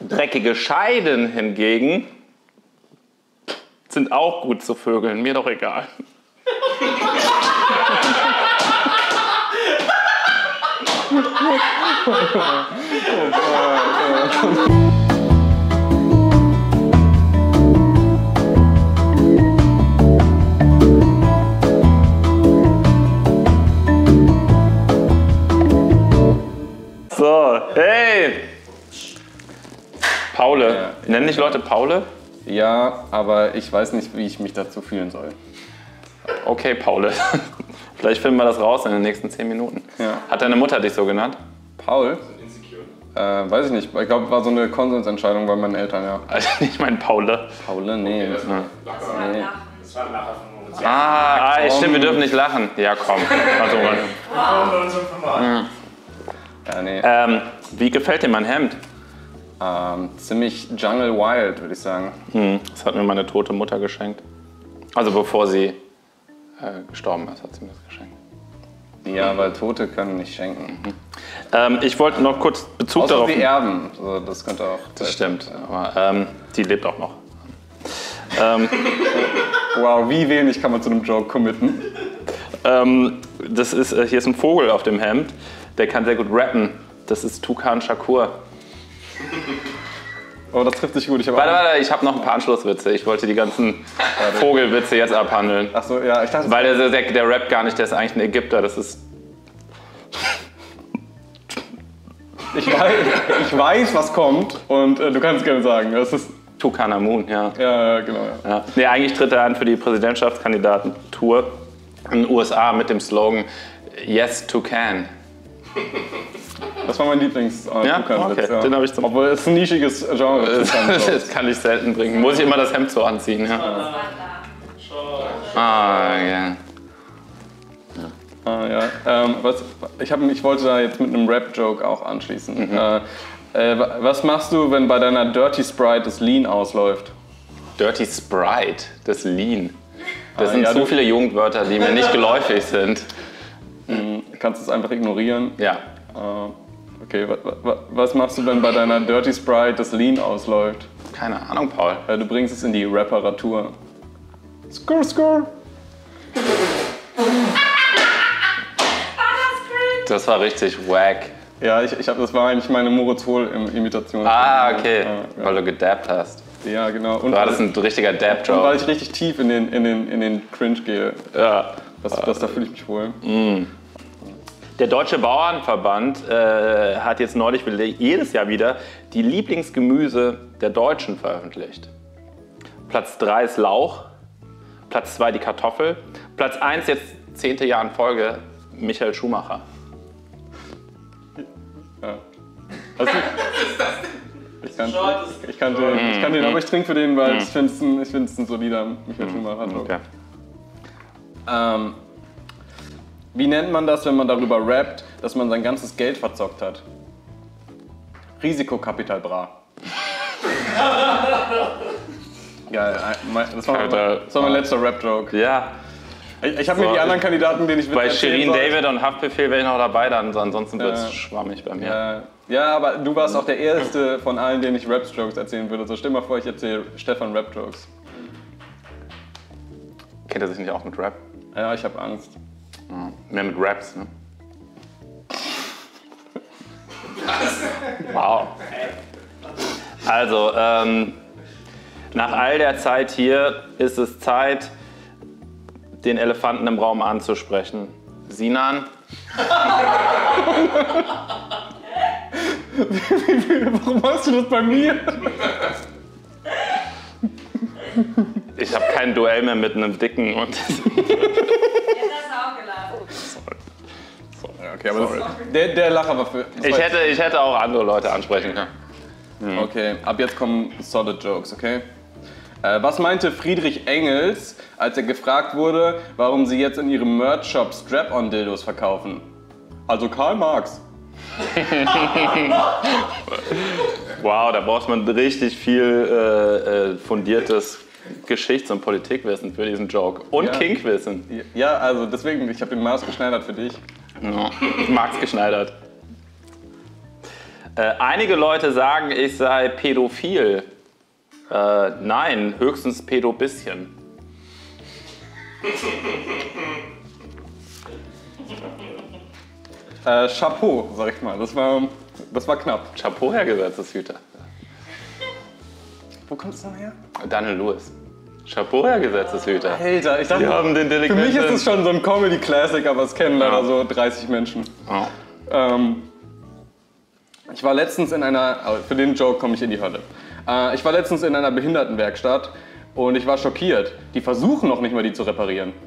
Dreckige Scheiden hingegen sind auch gut zu vögeln, mir doch egal. So, hey! Paule. Ja. Nennen dich Leute Paule? Ja, aber ich weiß nicht, wie ich mich dazu fühlen soll. Okay, Paule. Vielleicht finden wir das raus in den nächsten 10 Minuten. Ja. Hat deine Mutter dich so genannt? Paul? Äh, weiß ich nicht. Ich glaube, war so eine Konsensentscheidung bei meinen Eltern, ja. Also ich meine Paule. Paule? Nee. Das war Nee. Lachen. Das war ein Lacher von Moritz. Ah, ah stimmt, wir dürfen nicht lachen. Ja, komm. Also, Ja, nee. ähm, wie gefällt dir mein Hemd? Ähm, ziemlich Jungle Wild, würde ich sagen. Hm, das hat mir meine tote Mutter geschenkt. Also bevor sie äh, gestorben ist, hat sie mir das geschenkt. Ja, weil Tote können nicht schenken. Ähm, ich wollte noch kurz Bezug Außer darauf die Erben. So, das könnte auch. Das stimmt, aber ähm, die lebt auch noch. Ähm, Wow, wie wenig kann man zu einem Joke committen? ähm, das ist, äh, hier ist ein Vogel auf dem Hemd, der kann sehr gut rappen. Das ist Tukan Shakur. Oh, das trifft sich gut. Ich Warte, warte, ich habe noch ein paar Anschlusswitze. Ich wollte die ganzen Vogelwitze jetzt abhandeln. Ach so, ja, ich dachte. Weil der, der, der rappt gar nicht, der ist eigentlich ein Ägypter. Das ist. Ich weiß, ich weiß was kommt und äh, du kannst gerne sagen. Das ist. Tukanamun, ja. Ja, genau. Ja. ja. Nee, eigentlich tritt er an für die Präsidentschaftskandidatentour in den USA mit dem Slogan Yes to Can. Das war mein Lieblings äh, Ja? Okay, den hab ich zum- Obwohl es ein nischiges Genre ist. das kann ich selten bringen. Muss ich immer das Hemd so anziehen, ja. Ah, ja. Ah, ja. Ähm, was, ich, hab, ich wollte da jetzt mit einem Rap-Joke auch anschließen. Äh, äh, wa- was machst du, wenn bei deiner Dirty Sprite das Lean ausläuft? Dirty Sprite, das Lean. Das Ah, sind ja, so du- viele Jugendwörter, die mir nicht geläufig sind. Du kannst es einfach ignorieren. Ja. Äh, okay, wa, wa, was machst du, wenn bei deiner Dirty Sprite das Lean ausläuft? Keine Ahnung, Paul. Du bringst es in die Reparatur. Skur, skur. Das war richtig wack. Ja, ich, ich hab, das war eigentlich meine Moritz Wohl-Imitation. Ah, okay. Ja, Weil du gedabbt hast. ja genau. Und, War das ein richtiger und weil ich richtig tief in den, in den, in den Cringe gehe. Ja. Das, das, da fühle ich mich wohl. Der Deutsche Bauernverband äh, hat jetzt neulich jedes Jahr wieder die Lieblingsgemüse der Deutschen veröffentlicht. Platz 3 ist Lauch, Platz 2 die Kartoffel, Platz 1 jetzt zehnte Jahr in Folge Michael Schumacher. Ja. Also, ich, kann, ich, kann den, ich kann den, aber ich trinke für den, weil ich finde es ein, ich find's ein solider Michael Schumacher. Okay. Ähm, wie nennt man das, wenn man darüber rappt, dass man sein ganzes Geld verzockt hat? Risikokapital bra. Geil, das war, mein, Alter. das war mein letzter Rap-Joke. Ja, Ich, ich habe mir So, die anderen Kandidaten, denen ich bei Shirin David und Haftbefehl wäre ich noch dabei, dann ansonsten wird es Ja. schwammig bei mir. Ja, ja, aber du warst auch der Erste von allen, denen ich Rap-Jokes erzählen würde. So stell mal vor, ich erzähle Stefan Rap-Jokes. Kennt er sich nicht auch mit Rap? Ja, ich habe Angst. Mehr mit Raps, ne? Wow. Also, ähm, nach all der Zeit hier ist es Zeit, den Elefanten im Raum anzusprechen. Sinan, Warum machst du das bei mir? ich habe kein Duell mehr mit einem Dicken und okay, aber das, der, der Lacher war für. ich war- hätte, ich hätte auch andere Leute ansprechen können. Okay, ab jetzt kommen solid Jokes, okay? Äh, was meinte Friedrich Engels, als er gefragt wurde, warum sie jetzt in ihrem Merch-Shop Strap-on-Dildos verkaufen? Also Karl Marx. Wow, da braucht man richtig viel äh, äh, fundiertes Geschichts- und Politikwissen für diesen Joke. Und Ja. Kinkwissen. Ja, also deswegen, ich habe den Maß geschneidert für dich. Ja. Max geschneidert. Äh, einige Leute sagen, ich sei pädophil. Äh, nein, höchstens pädobisschen. Äh, Chapeau, sag ich mal. Das war, das war knapp. Chapeau, Herr Gesetzeshüter. Wo es denn her? Daniel Lewis. Chapeau, Herr Gesetzeshüter. Alter, ich dachte, Wir haben den für Delinquenten. mich ist es schon so ein Comedy-Classic, aber es kennen leider Ja. so 30 Menschen. Oh. Ähm, ich war letztens in einer, aber für den Joke komme ich in die Hölle. Äh, ich war letztens in einer Behindertenwerkstatt und ich war schockiert. Die versuchen noch nicht mal, die zu reparieren.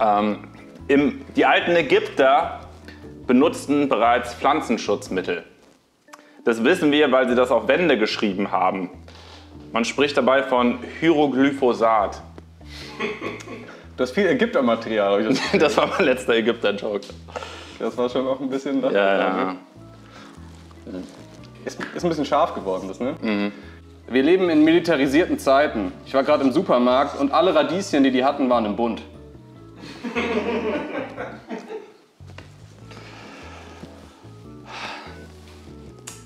Ähm, im, die alten Ägypter benutzten bereits Pflanzenschutzmittel. Das wissen wir, weil sie das auf Wände geschrieben haben. Man spricht dabei von Hieroglyphosat. Das ist viel Ägyptermaterial. Das, Das war mein letzter Ägypter-Joke. das war schon auch ein bisschen. Ja, ja. Ist, ist ein bisschen scharf geworden, das, ne? Wir leben in militarisierten Zeiten. Ich war gerade im Supermarkt und alle Radieschen, die die hatten, waren im Bund.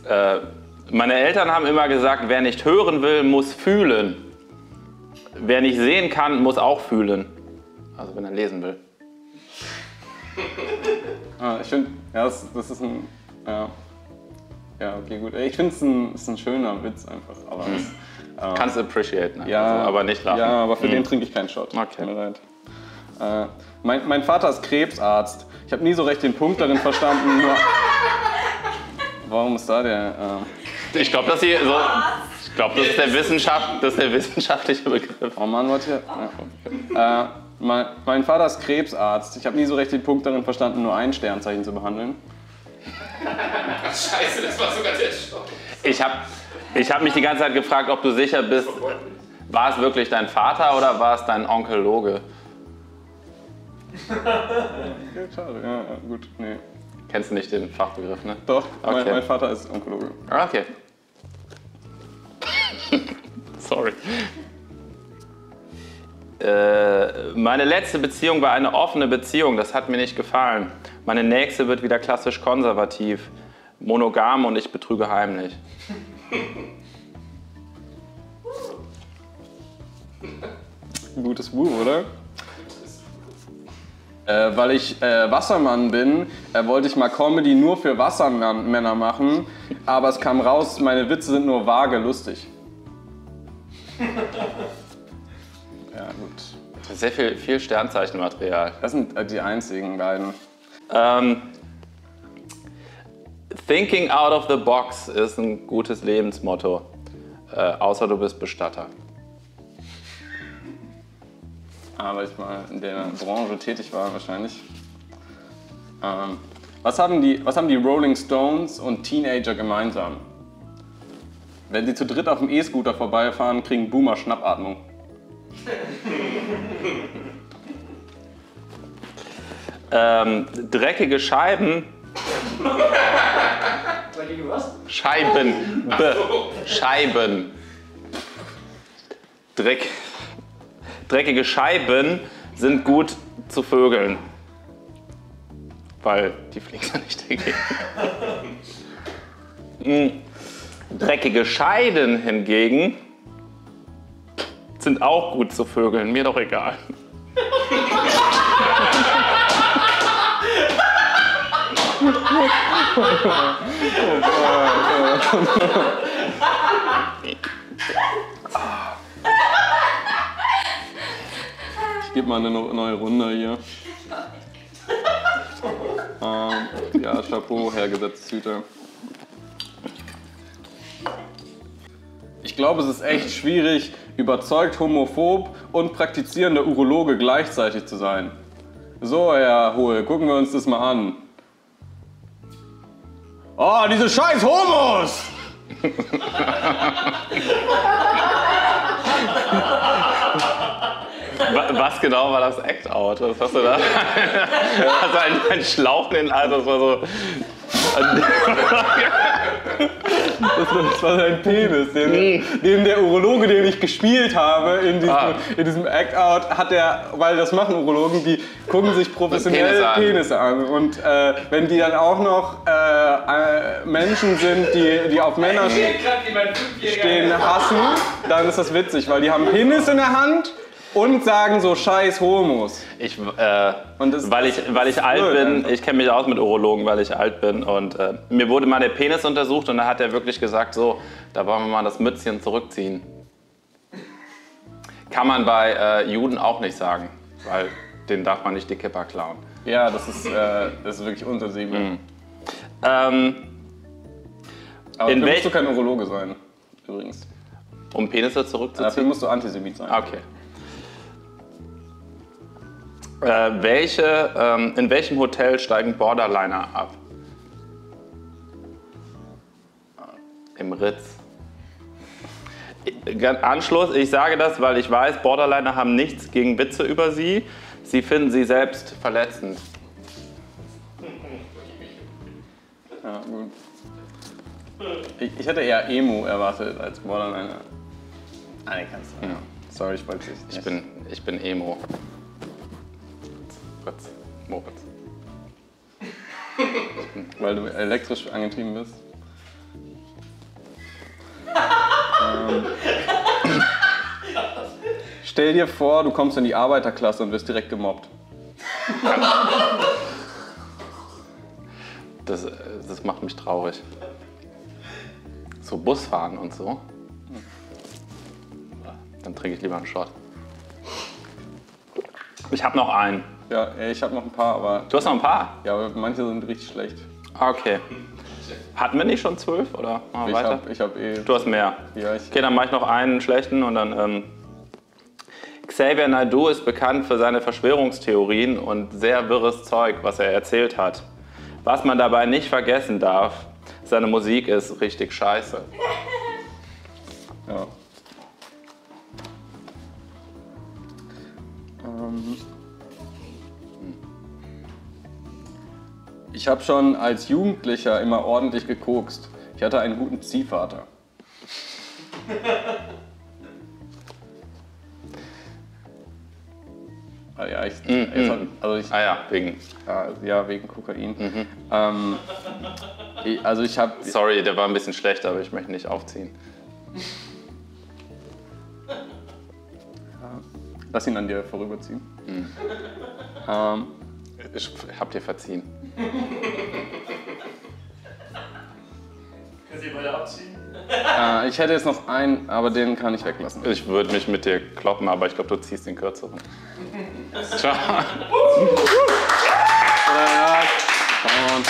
Äh, meine Eltern haben immer gesagt, wer nicht hören will, muss fühlen. Wer nicht sehen kann, muss auch fühlen. Also wenn er lesen will. Ah, ich finde, ja, das, das ist ein. Ja, ja okay, gut. Ich finde es ein, ist ein schöner Witz einfach. Aber es, äh, Kannst appreciaten, ja, also, aber nicht lachen. Ja, aber für Hm. den trinke ich keinen Shot. Okay. Tut mir leid. Äh, mein, mein Vater ist Krebsarzt. Ich habe nie so recht den Punkt darin verstanden. Nur, warum ist da der? Äh, Ich glaube, dass sie so. Ich glaube, das ist der Wissenschaft, das ist der wissenschaftliche Begriff. Oh Mann, warte hier. Ja, äh, mein, mein Vater ist Krebsarzt. Ich habe nie so recht den Punkt darin verstanden, nur ein Sternzeichen zu behandeln. Scheiße, das war sogar der Stopp. Ich habe ich hab mich die ganze Zeit gefragt, ob du sicher bist, war es wirklich dein Vater oder war es dein Onkologe? Ja, schade, ja, gut. Nee. Kennst du nicht den Fachbegriff, ne? Doch, mein, Okay. mein Vater ist Onkologe. Ah, Okay. Sorry. Äh, meine letzte Beziehung war eine offene Beziehung. Das hat mir nicht gefallen. Meine nächste wird wieder klassisch konservativ. Monogam und ich betrüge heimlich. Ein gutes Buch, oder? Äh, weil ich äh, Wassermann bin, äh, wollte ich mal Comedy nur für Wassermänner machen, aber es kam raus, meine Witze sind nur vage lustig. Ja, gut. Sehr viel, viel Sternzeichenmaterial. Das sind äh, die einzigen beiden. Ähm, thinking out of the box ist ein gutes Lebensmotto. Äh, außer du bist Bestatter. Aber ich mal in der Branche tätig war wahrscheinlich. Ähm, was, haben die, was haben die Rolling Stones und Teenager gemeinsam? Wenn sie zu dritt auf dem E-Scooter vorbeifahren, kriegen Boomer Schnappatmung. Ähm, dreckige Scheiben. Dreckige was? Scheiben. B. Scheiben. Dreck. Dreckige Scheiben sind gut zu Vögeln. Weil die fliegen ja nicht dagegen. Mm. Dreckige Scheiden hingegen sind auch gut zu Vögeln. Mir doch egal. Ich gebe mal eine neue Runde hier. Ähm, ja, Chapeau, Herr Gesetzeshüter. Ich glaube, es ist echt schwierig, überzeugt homophob und praktizierender Urologe gleichzeitig zu sein. So, Herr Hohe, gucken wir uns das mal an. Oh, diese scheiß Homos! Wa- Was genau war das Act-Out? Was hast du da? Hast du einen, einen Schlauch in den Hals? Das war so. Das war sein Penis. Den, den der Urologe, den ich gespielt habe in diesem, Ah. in diesem Act-Out, hat er, weil das machen Urologen, die gucken sich professionell Penis an. Penisse an. Und äh, wenn die dann auch noch äh, äh, Menschen sind, die, die auf Männer den hassen, dann ist das witzig, weil die haben Penis in der Hand und sagen so scheiß Homos. Ich, äh, weil ich, weil ich alt blöd bin, einfach. ich kenne mich aus mit Urologen, weil ich alt bin und äh, mir wurde mal der Penis untersucht und da hat er wirklich gesagt, so, da wollen wir mal das Mützchen zurückziehen. Kann man bei äh, Juden auch nicht sagen, weil denen darf man nicht die Kipper klauen. Ja, das ist, äh, das ist wirklich unsensibel. Ähm, Aber In dafür musst du kein Urologe sein, übrigens. um Penisse Dafür zurückzuziehen. musst du Antisemit sein. Okay. Äh, welche, ähm, in welchem Hotel steigen Borderliner ab? Im Ritz. Ganz Anschluss, ich sage das, weil ich weiß, Borderliner haben nichts gegen Witze über sie. Sie finden sie selbst verletzend. Ja, gut. Ich, ich hätte eher Emo erwartet als Borderliner. Ah, nee, kannst du. Sorry, ich wollte es nicht. Ich bin, ich bin Emo. Fritz, Moritz. Weil du elektrisch angetrieben bist. ähm. Stell dir vor, du kommst in die Arbeiterklasse und wirst direkt gemobbt. Das, das macht mich traurig. So Busfahren und so. Dann trinke ich lieber einen Shot. Ich habe noch einen. Ja, ich habe noch ein paar, aber, Du hast noch ein paar? ja, aber manche sind richtig schlecht. Ah, okay. Hatten wir nicht schon zwölf oder machen wir Ich weiter? habe ich hab eh. Du hast mehr. Ja, ich, Okay, dann mache ich noch einen schlechten und dann. Ähm, Xavier Naidoo ist bekannt für seine Verschwörungstheorien und sehr wirres Zeug, was er erzählt hat. Was man dabei nicht vergessen darf, seine Musik ist richtig scheiße. Ja. Ähm. Ich habe schon als Jugendlicher immer ordentlich gekokst. Ich hatte einen guten Ziehvater. Ah, ja, ich, jetzt hat, also ich, Ah ja, wegen. ja, wegen Kokain. Ähm, ich, also ich habe Sorry, der war ein bisschen schlecht, aber ich möchte nicht aufziehen. Lass ihn an dir vorüberziehen. Ähm, ich hab dir verziehen. Kannst du die beide abziehen? Äh, ich hätte jetzt noch einen, aber den kann ich weglassen. Ich würde mich mit dir kloppen, aber ich glaube, du ziehst den kürzeren. Ciao. Come on.